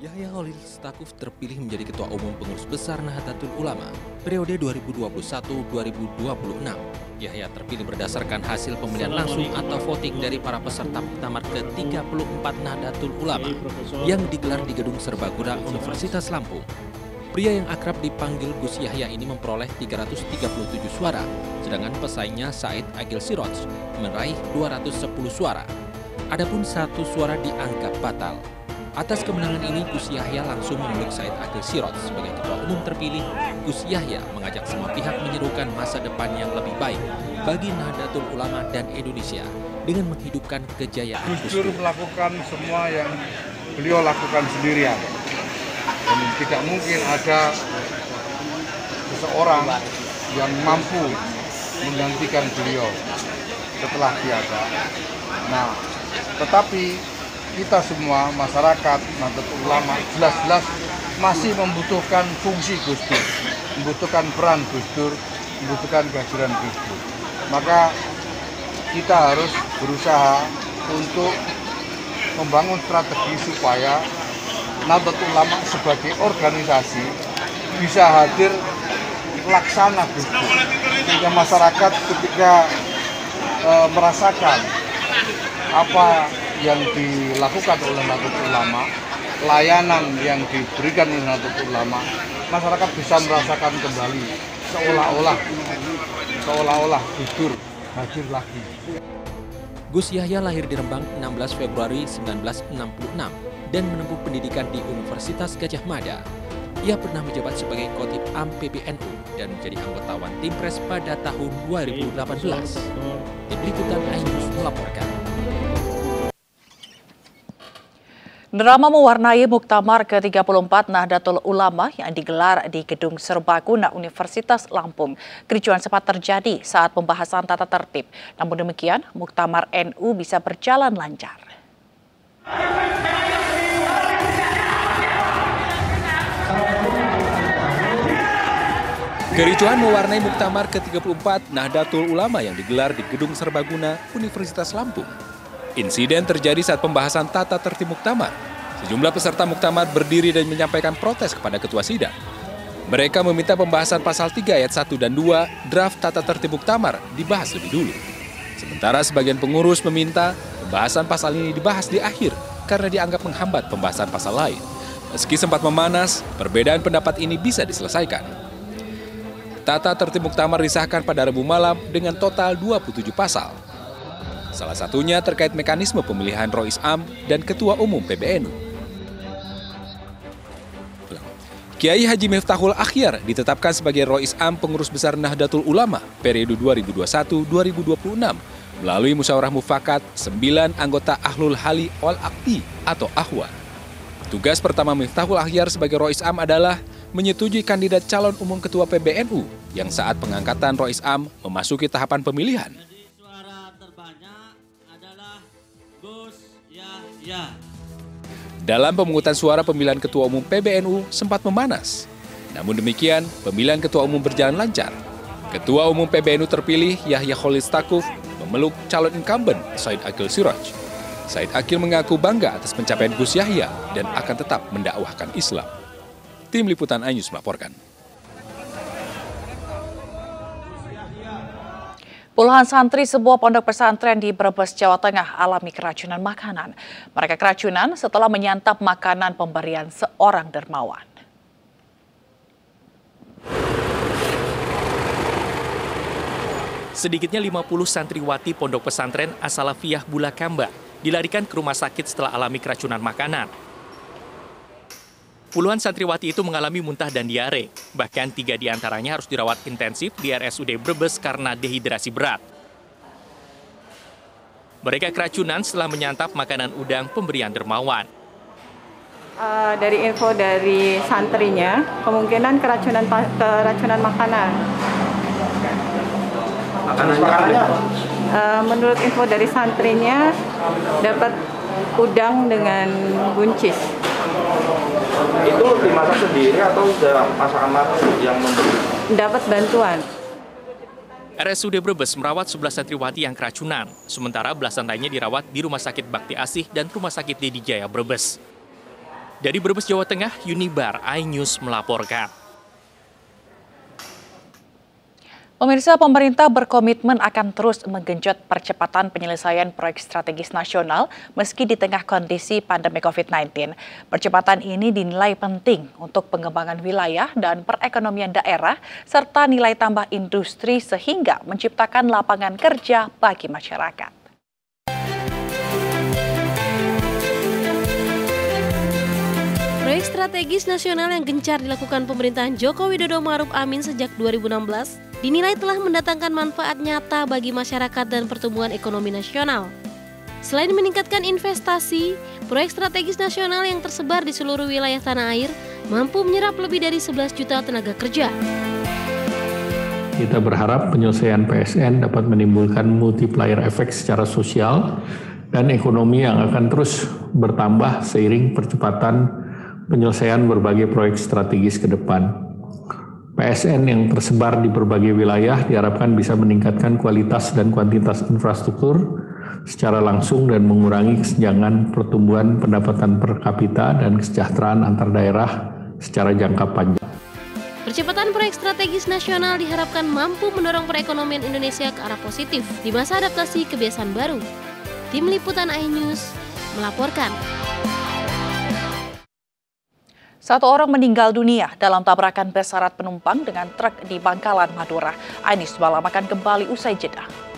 Yahya Holil Stakuf terpilih menjadi Ketua Umum Pengurus Besar Nahdlatul Ulama periode 2021-2026. Yahya terpilih berdasarkan hasil pemilihan langsung atau voting dari para peserta muktamar ke-34 Nahdlatul Ulama yang digelar di Gedung Serbaguna Universitas Lampung. Pria yang akrab dipanggil Gus Yahya ini memperoleh 337 suara, sedangkan pesaingnya Said Agil Siroj meraih 210 suara. Adapun satu suara dianggap batal. Atas kemenangan ini, Gus Yahya langsung memeluk Said Agil Sirot sebagai ketua umum terpilih. Gus Yahya mengajak semua pihak menyerukan masa depan yang lebih baik bagi Nahdlatul Ulama dan Indonesia dengan menghidupkan kejayaan Gus Dur melakukan semua yang beliau lakukan sendirian. Dan tidak mungkin ada seseorang yang mampu menggantikan beliau setelah tiada. Nah, tetapi kita semua masyarakat Nahdlatul Ulama jelas-jelas masih membutuhkan fungsi Gus Dur, membutuhkan peran Gus Dur, membutuhkan kehadiran Gus Dur. Maka kita harus berusaha untuk membangun strategi supaya Nahdlatul Ulama sebagai organisasi bisa hadir laksana Gus Dur. Sehingga masyarakat ketika e, merasakan apa yang dilakukan oleh Nahdlatul Ulama, layanan yang diberikan oleh Nahdlatul Ulama, masyarakat bisa merasakan kembali seolah-olah seolah-olah Gus hadir lagi. Gus Yahya lahir di Rembang 16 Februari 1966 dan menempuh pendidikan di Universitas Gajah Mada. Ia pernah menjabat sebagai Kotip AM PBNU dan menjadi anggota One Team Press pada tahun 2018. Tim Liputan Ainus melaporkan. Drama mewarnai Muktamar ke-34 Nahdlatul Ulama yang digelar di Gedung Serbaguna Universitas Lampung. Kericuan sempat terjadi saat pembahasan tata tertib. Namun demikian, Muktamar NU bisa berjalan lancar. Kericuan mewarnai Muktamar ke-34 Nahdlatul Ulama yang digelar di Gedung Serbaguna Universitas Lampung. Insiden terjadi saat pembahasan tata tertib muktamar. Sejumlah peserta muktamar berdiri dan menyampaikan protes kepada ketua sidang. Mereka meminta pembahasan pasal 3 ayat 1 dan 2 draft tata tertib muktamar dibahas lebih dulu. Sementara sebagian pengurus meminta pembahasan pasal ini dibahas di akhir karena dianggap menghambat pembahasan pasal lain. Meski sempat memanas, perbedaan pendapat ini bisa diselesaikan. Tata tertib muktamar disahkan pada Rabu malam dengan total 27 pasal. Salah satunya terkait mekanisme pemilihan Rois Am dan Ketua Umum PBNU. Kiai Haji Miftahul Akhyar ditetapkan sebagai Rois Am Pengurus Besar Nahdlatul Ulama periode 2021-2026 melalui musyawarah mufakat 9 anggota Ahlul Hali Wal Akti atau Ahwa. Tugas pertama Miftahul Akhyar sebagai Rois Am adalah menyetujui kandidat calon umum ketua PBNU yang saat pengangkatan Rois Am memasuki tahapan pemilihan. Ya. Dalam pemungutan suara pemilihan Ketua Umum PBNU sempat memanas. Namun demikian, pemilihan Ketua Umum berjalan lancar. Ketua Umum PBNU terpilih Yahya Khalil Stakuf memeluk calon incumbent Said Akil Siraj. Said Akil mengaku bangga atas pencapaian Gus Yahya dan akan tetap mendakwahkan Islam. Tim Liputan Anyus melaporkan. Puluhan santri sebuah pondok pesantren di Brebes, Jawa Tengah alami keracunan makanan. Mereka keracunan setelah menyantap makanan pemberian seorang dermawan. Sedikitnya 50 santriwati pondok pesantren Asalafiyah Bulakamba dilarikan ke rumah sakit setelah alami keracunan makanan. Puluhan santriwati itu mengalami muntah dan diare. Bahkan tiga di antaranya harus dirawat intensif di RSUD Brebes karena dehidrasi berat. Mereka keracunan setelah menyantap makanan udang pemberian dermawan. Uh, dari info dari santrinya, kemungkinan keracunan keracunan makanan. Makanannya? Uh, menurut info dari santrinya, dapat udang dengan buncis. Itu dimasak sendiri atau sudah masakan yang memberi? Dapat bantuan. RSUD Brebes merawat 11 santriwati yang keracunan, sementara belasan lainnya dirawat di Rumah Sakit Bakti Asih dan Rumah Sakit Dedi Jaya Brebes. Dari Brebes, Jawa Tengah, Unibar iNews melaporkan. Pemirsa pemerintah berkomitmen akan terus menggenjot percepatan penyelesaian proyek strategis nasional meski di tengah kondisi pandemi COVID-19. Percepatan ini dinilai penting untuk pengembangan wilayah dan perekonomian daerah serta nilai tambah industri sehingga menciptakan lapangan kerja bagi masyarakat. Proyek strategis nasional yang gencar dilakukan pemerintahan Joko Widodo Maruf Amin sejak 2016 dinilai telah mendatangkan manfaat nyata bagi masyarakat dan pertumbuhan ekonomi nasional. Selain meningkatkan investasi, proyek strategis nasional yang tersebar di seluruh wilayah tanah air mampu menyerap lebih dari 11 juta tenaga kerja. Kita berharap penyelesaian PSN dapat menimbulkan multiplier efek secara sosial dan ekonomi yang akan terus bertambah seiring percepatan penyelesaian berbagai proyek strategis ke depan. PSN yang tersebar di berbagai wilayah diharapkan bisa meningkatkan kualitas dan kuantitas infrastruktur secara langsung dan mengurangi kesenjangan pertumbuhan pendapatan per kapita dan kesejahteraan antar daerah secara jangka panjang. Percepatan proyek strategis nasional diharapkan mampu mendorong perekonomian Indonesia ke arah positif di masa adaptasi kebiasaan baru. Tim Liputan iNews melaporkan. Satu orang meninggal dunia dalam tabrakan besarat penumpang dengan truk di Bangkalan, Madura. Anies Bala makan kembali usai jeda.